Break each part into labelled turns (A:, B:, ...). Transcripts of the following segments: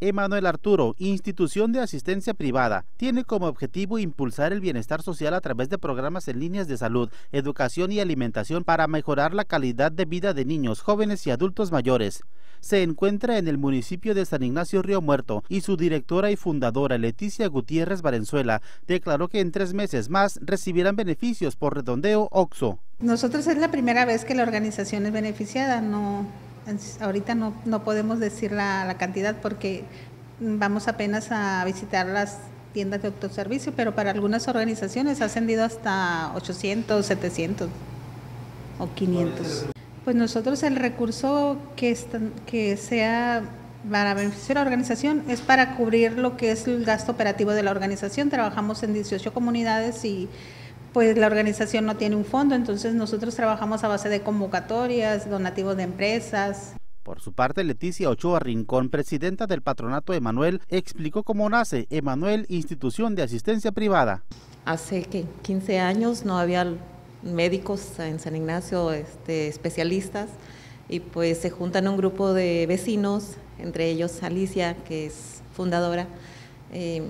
A: Emanuel Arturo, institución de asistencia privada, tiene como objetivo impulsar el bienestar social a través de programas en líneas de salud, educación y alimentación para mejorar la calidad de vida de niños, jóvenes y adultos mayores. Se encuentra en el municipio de San Ignacio Río Muerto y su directora y fundadora Leticia Gutiérrez Valenzuela declaró que en tres meses más recibirán beneficios por redondeo OXO.
B: Nosotros es la primera vez que la organización es beneficiada, no Ahorita no, no podemos decir la, la, cantidad porque vamos apenas a visitar las tiendas de autoservicio, pero para algunas organizaciones ha ascendido hasta 800, 700 o 500. Pues nosotros el recurso que, que sea para beneficiar a la organización es para cubrir lo que es el gasto operativo de la organización. Trabajamos en 18 comunidades y pues la organización no tiene un fondo, entonces nosotros trabajamos a base de convocatorias, donativos de empresas.
A: Por su parte, Leticia Ochoa Rincón, presidenta del patronato Emanuel, explicó cómo nace Emanuel Institución de Asistencia Privada.
C: Hace que 15 años no había médicos en San Ignacio, este, especialistas, y pues se juntan un grupo de vecinos, entre ellos Alicia, que es fundadora, eh,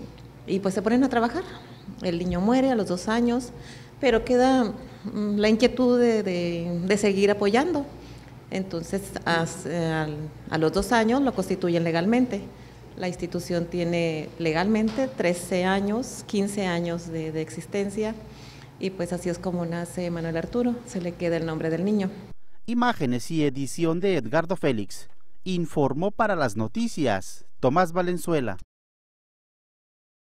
C: y pues se ponen a trabajar el niño muere a los dos años, pero queda mm, la inquietud de, seguir apoyando. Entonces, a, los dos años lo constituyen legalmente. La institución tiene legalmente 13 años, 15 años de, de existencia y pues así es como nace Manuel Arturo, se le queda el nombre del niño.
A: Imágenes y edición de Edgardo Félix. Informó para las noticias Tomás Valenzuela.